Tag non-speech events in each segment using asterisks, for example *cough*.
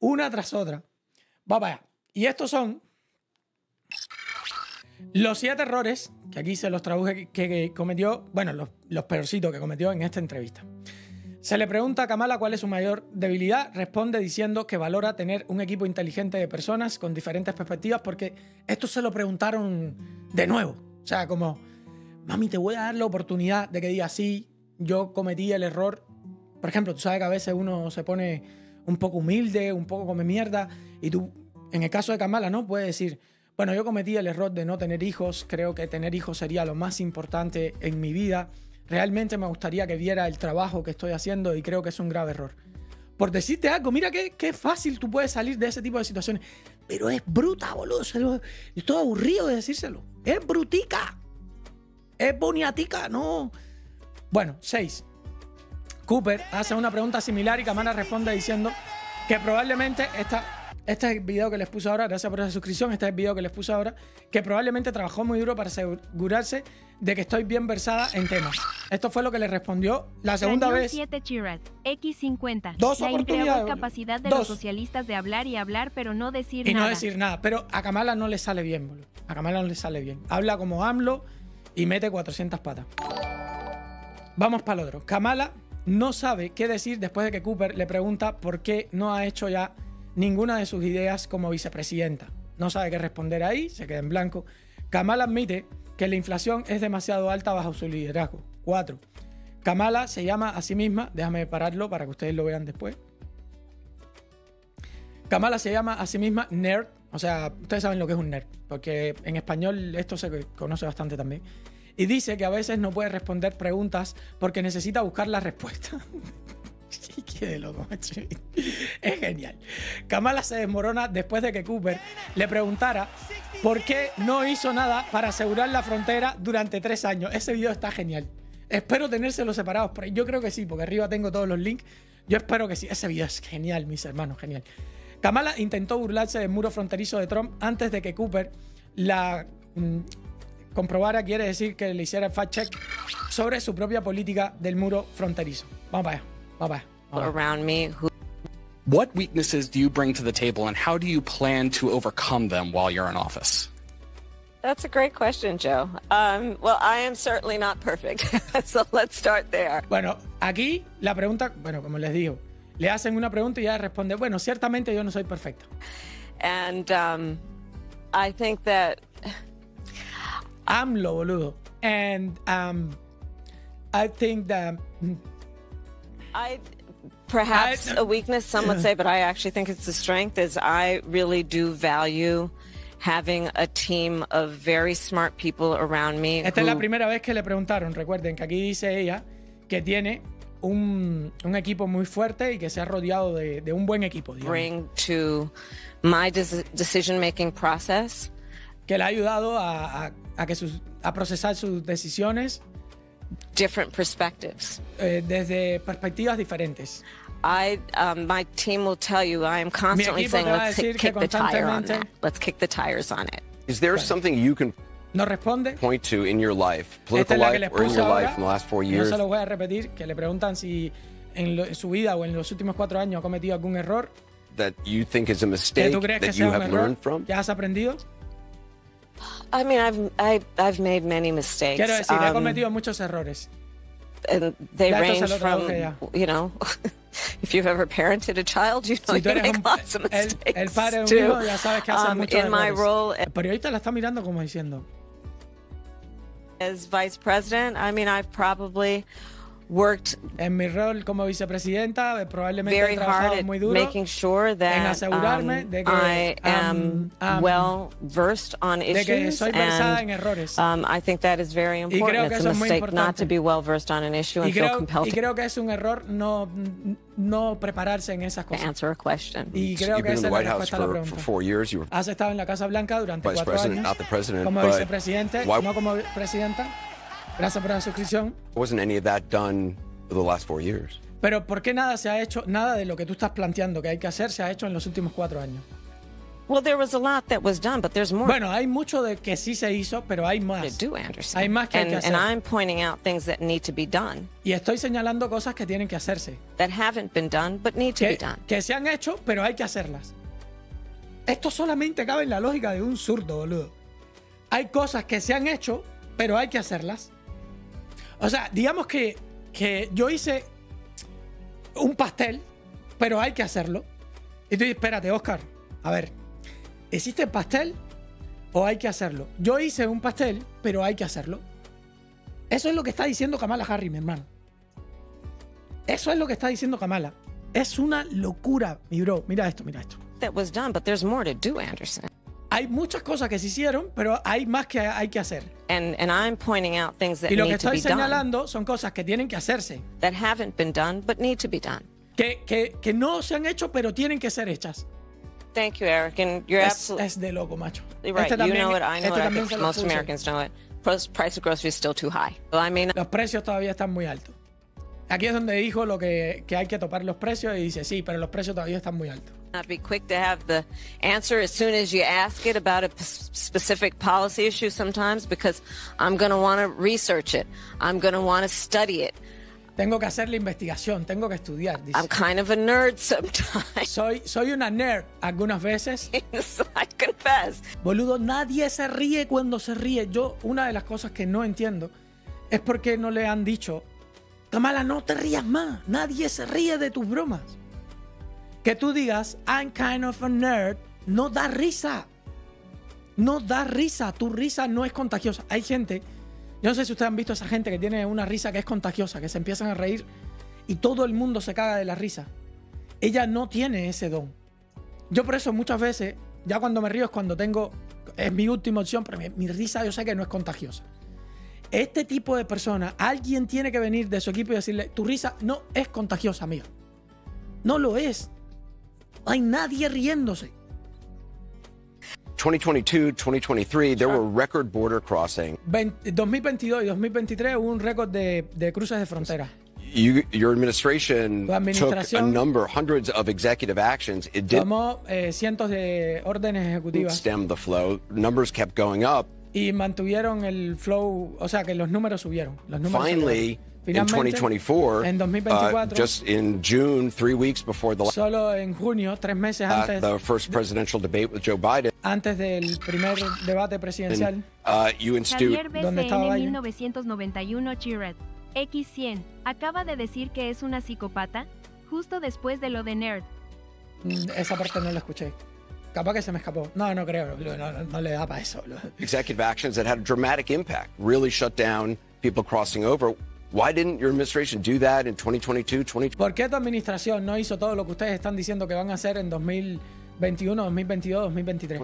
una tras otra. Va para allá. Y estos son los siete errores, que aquí se los traduje, que, que cometió, bueno, los, los peorcitos que cometió en esta entrevista. Se le pregunta a Kamala cuál es su mayor debilidad. Responde diciendo que valora tener un equipo inteligente de personas con diferentes perspectivas, porque esto se lo preguntaron de nuevo. O sea, como, mami, te voy a dar la oportunidad de que digas, sí, yo cometí el error. Por ejemplo, tú sabes que a veces uno se pone un poco humilde, un poco come mierda, y tú, en el caso de Kamala, ¿no? Puedes decir, bueno, yo cometí el error de no tener hijos, creo que tener hijos sería lo más importante en mi vida Realmente me gustaría que viera el trabajo que estoy haciendo y creo que es un grave error. Por decirte algo, mira qué, qué fácil tú puedes salir de ese tipo de situaciones. Pero es bruta, boludo. estoy aburrido de decírselo. Es brutica. Es boniatica, no. Bueno, 6. Cooper hace una pregunta similar y Kamala responde diciendo que probablemente esta este es el video que les puse ahora, gracias por esa suscripción. Este es el video que les puse ahora, que probablemente trabajó muy duro para asegurarse de que estoy bien versada en temas. Esto fue lo que le respondió la segunda vez. X50. Dos la oportunidades. capacidad de Dos. los socialistas de hablar y hablar, pero no decir y nada. no decir nada. Pero a Kamala no le sale bien, boludo. A Kamala no le sale bien. Habla como AMLO y mete 400 patas. Vamos para el otro. Kamala no sabe qué decir después de que Cooper le pregunta por qué no ha hecho ya ninguna de sus ideas como vicepresidenta. No sabe qué responder ahí, se queda en blanco. Kamala admite que la inflación es demasiado alta bajo su liderazgo. 4. Kamala se llama a sí misma, déjame pararlo para que ustedes lo vean después. Kamala se llama a sí misma nerd, o sea, ustedes saben lo que es un nerd, porque en español esto se conoce bastante también. Y dice que a veces no puede responder preguntas porque necesita buscar la respuesta. *laughs* Qué de loco, macho. Es genial. Kamala se desmorona después de que Cooper le preguntara por qué no hizo nada para asegurar la frontera durante tres años. Ese video está genial. Espero tenérselos separados. Yo creo que sí, porque arriba tengo todos los links. Yo espero que sí. Ese video es genial, mis hermanos, genial. Kamala intentó burlarse del muro fronterizo de Trump antes de que Cooper la mm, comprobara, quiere decir que le hiciera el fact check sobre su propia política del muro fronterizo. Vamos para allá. Vamos para allá. Vamos para allá. around me who What weaknesses do you bring to the table and how do you plan to overcome them while you're in office? That's a great question, Joe. Um, well, I am certainly not perfect. *laughs* so let's start there. Bueno, aquí la pregunta, bueno, como les digo, le hacen una pregunta y ella responde, bueno, ciertamente yo no soy perfecta. And um, I think that AMLO, boludo. And um, I think that I perhaps I- a weakness some would say, but I actually think it's a strength is I really do value having a team of very smart people around me esta es la who primera vez que le preguntaron. Recuerden que aquí dice ella que tiene un, un equipo muy fuerte y que se ha rodeado de, de un buen equipo, digamos, bring to my decision making process que le ha ayudado a, a- a que sus, a procesar sus decisiones different perspectives. eh, desde perspectivas diferentes. I, um, my team will tell you I am constantly equipo saying, let's kick que the tire on constantemente- that. Let's kick the tires on it. Is there something you can No responde. point to in your life, Esta political es que life les or in your ahora. life in the last four No years, se lo voy a repetir, que le preguntan si en, lo- en su vida o en los últimos cuatro años ha cometido algún error that you think is a que mistake tú crees que that sea you un have error learned from? que has aprendido. I mean, I've, I, I've made many mistakes. Quiero decir, he um, cometido muchos errores. and they Ya range from, ya. you know, *laughs* if you've ever parented a child, you know Si you make un- lots of mistakes el padre too. hijo, ya sabes que hace Um, muchos in my errores. role El periodista la está mirando como diciendo, as vice president, I mean, I've probably worked en mi rol como vicepresidenta, eh, probablemente very he trabajado hard at muy duro making sure that asegurarme um, de que, I am um, well versed on de que issues, soy versada en errores. um, I think that is very creo important. que It's a mistake not to be well versed on an issue y, and feel creo, compelled y to creo que es un error no, no prepararse en esas cosas. answer a question. Y creo you've que been in esa the es la White House respuesta a la for, pregunta. for four years. You were Has estado en la Casa Blanca durante vice cuatro president, años not the president, como vicepresidente, why- no como presidenta. Gracias por la suscripción. wasn't any of that done the last four years? Pero ¿por qué nada se ha hecho, nada de lo que tú estás planteando que hay que hacer se ha hecho en los últimos cuatro años? Well, there was a lot that was done, but there's more Bueno, hay mucho de que sí se hizo, pero hay to más. do, Anderson. Hay más que hay and, que and hacer. I'm pointing out things that need to be done Y estoy señalando cosas que tienen que hacerse. that haven't been done, but need to be Que, done. que se han hecho, pero hay que hacerlas. Esto solamente cabe en la lógica de un zurdo, boludo. Hay cosas que se han hecho, pero hay que hacerlas. O sea, digamos que, que yo hice un pastel, pero hay que hacerlo. Y tú dices, espérate, Oscar, a ver, ¿existe el pastel o hay que hacerlo? Yo hice un pastel, pero hay que hacerlo. Eso es lo que está diciendo Kamala Harris, mi hermano. Eso es lo que está diciendo Kamala. Es una locura, mi bro. Mira esto, mira esto. Hay muchas cosas que se hicieron, pero hay más que hay que hacer. And and I'm pointing out things that Y lo que need estoy señalando son cosas que tienen que hacerse. that haven't been done, but need to be done. Que, que, que no se han hecho, pero tienen que ser hechas. Thank you, Eric. And you're Es, absolutely es de loco, macho. right. Este you también- know it. I know este it. I también think se lo most puse. Americans know it. Price price of groceries is still too high. Well, I mean, Los precios todavía están muy altos. Aquí es donde dijo lo que, que hay que topar los precios y dice, sí, pero los precios todavía están muy altos. Not be quick to have the answer as soon as you ask it about a specific policy issue sometimes because I'm going to want to research it. I'm going to want to study it. Tengo que hacer la investigación, tengo que estudiar. dice. I'm kind of a nerd sometimes, Soy, soy una nerd algunas veces. *laughs* so I confess. Boludo, nadie se ríe cuando se ríe. Yo, una de las cosas que no entiendo es por qué no le han dicho, Kamala, no te rías más. Nadie se ríe de tus bromas. Que tú digas, I'm kind of a nerd, no da risa. No da risa. Tu risa no es contagiosa. Hay gente, yo no sé si ustedes han visto esa gente que tiene una risa que es contagiosa, que se empiezan a reír y todo el mundo se caga de la risa. Ella no tiene ese don. Yo por eso muchas veces, ya cuando me río es cuando tengo, es mi última opción, pero mi, mi risa yo sé que no es contagiosa. Este tipo de persona, alguien tiene que venir de su equipo y decirle, tu risa no es contagiosa, amiga. No lo es. No hay nadie riéndose. 2022, 2023, there were record border crossing. Vein- 2022 y 2023 hubo un récord de, de cruces de frontera. You, your administration Tu took a administración- number, hundreds of executive actions. It didn't Tomó eh, cientos de órdenes ejecutivas stem the flow. Numbers kept going up. y mantuvieron el flow, o sea que los números subieron. Los números Finally, subieron. In Finalmente, 2024, en uh, 2024, just in June, three weeks before the, solo en junio, tres meses uh, antes, the first presidential debate with Joe Biden, antes del primer debate presidencial, uh, you institute Javier ¿Dónde estaba BCN Biden? 1991 Chiret. X100. Acaba de decir que es una psicópata. Justo después de lo de Nerd. mm, esa parte no la escuché. Capaz que se me escapó. No, no creo, no, no- no le da para eso. executive actions that had a dramatic impact, really shut down people crossing over. Why didn't your administration do that in 2022, 2023? ¿Por qué tu administración no hizo todo lo que ustedes están diciendo que van a hacer en 2021, 2022, 2023?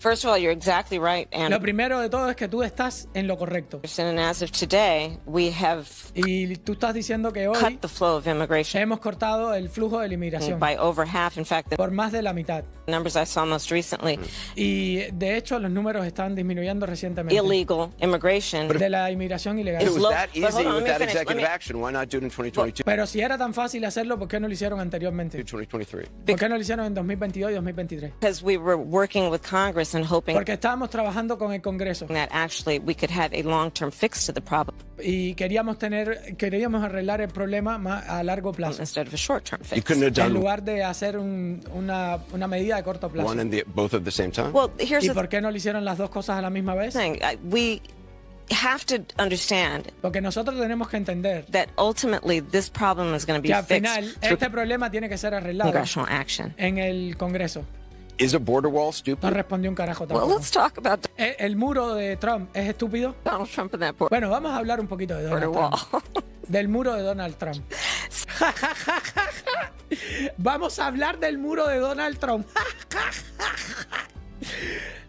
First of all, you're exactly right, Lo Anderson. primero de todo es que tú estás en lo correcto. And as of today, we have Y tú estás diciendo que hoy cut the flow of immigration hemos cortado el flujo de la inmigración by over half. In fact, the por más de la mitad. numbers I saw most recently, Y de hecho los números están disminuyendo recientemente. illegal immigration De la inmigración ilegal. It was that easy on, with that finish, executive me- action, why not do it in 2022, Pero si era tan fácil hacerlo, ¿por qué no lo hicieron anteriormente? 2023? ¿Por qué no lo hicieron en 2022 y 2023? because we were working with Congress and hoping Porque estábamos trabajando con el Congreso that actually we could have a long-term fix to the problem y queríamos tener, queríamos arreglar el problema más a largo plazo. instead of a short-term You fix. couldn't have En done lugar de hacer un- una, una medida de corto plazo. one and the, both at the same time? Well, here's ¿Y the por qué no hicieron las dos cosas a la misma vez? thing: I- we have to understand Porque nosotros tenemos que entender that ultimately this problem is going to be que al fixed final through este problema tiene que ser arreglado congressional action. en el Congreso. Is a border wall No stupid? respondió un carajo Well, tampoco. let's talk about ¿El, el muro de Trump es estúpido? Donald Trump and that border Bueno, vamos a hablar un poquito de Donald wall. Trump. *laughs* Del muro de Donald Trump. *laughs* *laughs* vamos a hablar del muro de Donald Trump.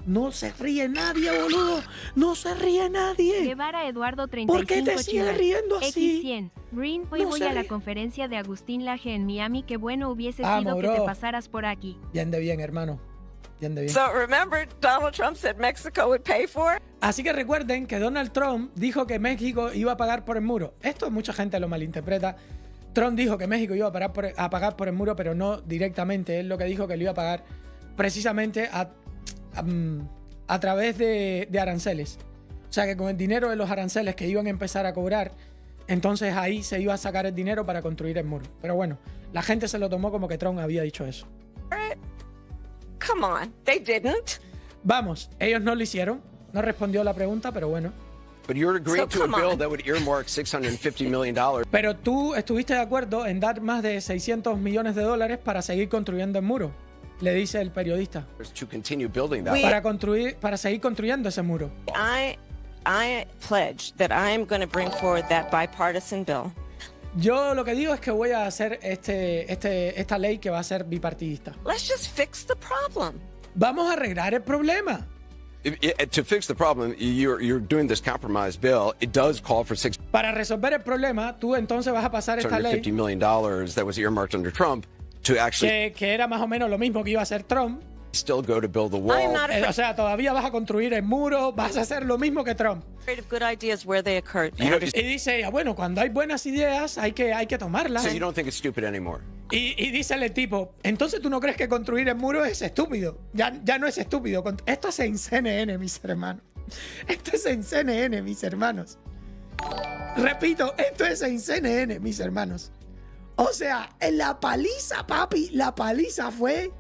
No se ríe nadie, boludo. No se ríe nadie. Guevara Eduardo 35 ¿Por qué te sigues riendo así? X100. Green, hoy No voy a la conferencia de Agustín Laje en Miami. Qué bueno hubiese Vamos, sido que bro. te pasaras por aquí. Bien de bien, hermano. Bien de bien. So remember, Donald Trump said Mexico would pay for it. Así que recuerden que Donald Trump dijo que México iba a pagar por el muro. Esto mucha gente lo malinterpreta. Trump dijo que México iba a, pagar por, a pagar por el muro, pero no directamente. Él lo que dijo que lo iba a pagar precisamente a, a, a través de, de aranceles. O sea que con el dinero de los aranceles que iban a empezar a cobrar, entonces ahí se iba a sacar el dinero para construir el muro. Pero bueno, la gente se lo tomó como que Trump había dicho eso. Come on, they didn't. Vamos, ellos no lo hicieron. No respondió la pregunta, pero bueno. But you're agreeing So to a come bill on. that would earmark $650 million Pero tú estuviste de acuerdo en dar más de 600 millones de dólares para seguir construyendo el muro, le dice el periodista. to continue building that. We- Para, construir, para seguir construyendo ese muro. I I pledge that I am going to bring forward that bipartisan bill. Yo lo que digo es que voy a hacer este, este, esta ley que va a ser bipartidista. Let's just fix the problem. Vamos a arreglar el problema. If- i- to fix the problem, you're, you're doing this compromise bill. It does call for Para resolver el problema, tú entonces vas a pasar esta ley $650 million that was earmarked under Trump to actually que, que era más o menos lo mismo que iba a hacer Trump. still go to build the I'm wall. not Eh, o sea, todavía vas a construir el muro, vas a hacer lo mismo que Trump. of good ideas where they occur. You Y dice ella, bueno, cuando hay buenas ideas hay que, hay que tomarlas. so you don't think it's stupid anymore? Y, y dice el tipo, entonces tú no crees que construir el muro es estúpido. Ya, ya no es estúpido. Esto es en CNN, mis hermanos. Esto es en CNN, mis hermanos. Repito, esto es en CNN, mis hermanos. O sea, en la paliza, papi, la paliza fue,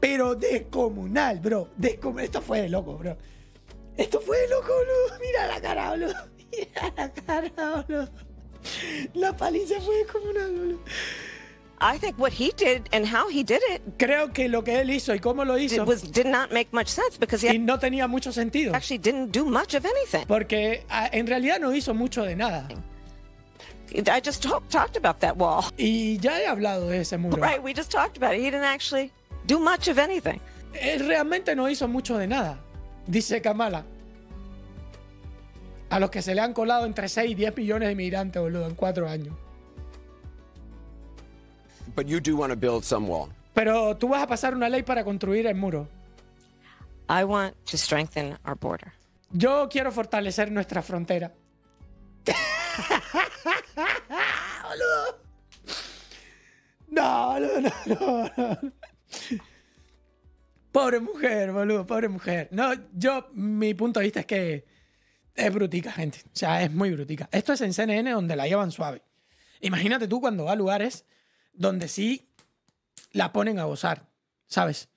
pero descomunal, bro. Esto fue de loco, bro. Esto fue de loco, boludo. *laughs* Mira la cara, boludo. *laughs* Mira la cara, boludo. La paliza fue descomunal, boludo. I think what he did and how he did it, Creo que lo que él hizo y cómo lo hizo was did not make much sense because y he no tenía mucho sentido. actually didn't do much of anything. Porque ah, en realidad no hizo mucho de nada. I just talk, talked about that wall. Y ya he hablado de ese muro. Right, we just talked about it. He didn't actually do much of anything. Él realmente no hizo mucho de nada, dice Kamala. A los que se le han colado entre 6 y 10 millones de inmigrantes, boludo, en cuatro años. But you do want to build some wall. Pero tú vas a pasar una ley para construir el muro. I want to strengthen our border. Yo quiero fortalecer nuestra frontera. Boludo. No, no, no, no, no. Pobre mujer, boludo, pobre mujer. No, yo, mi punto de vista es que es brutica, gente. O sea, es muy brutica. Esto es en CNN donde la llevan suave. Imagínate tú cuando va a lugares donde sí la ponen a gozar, ¿sabes?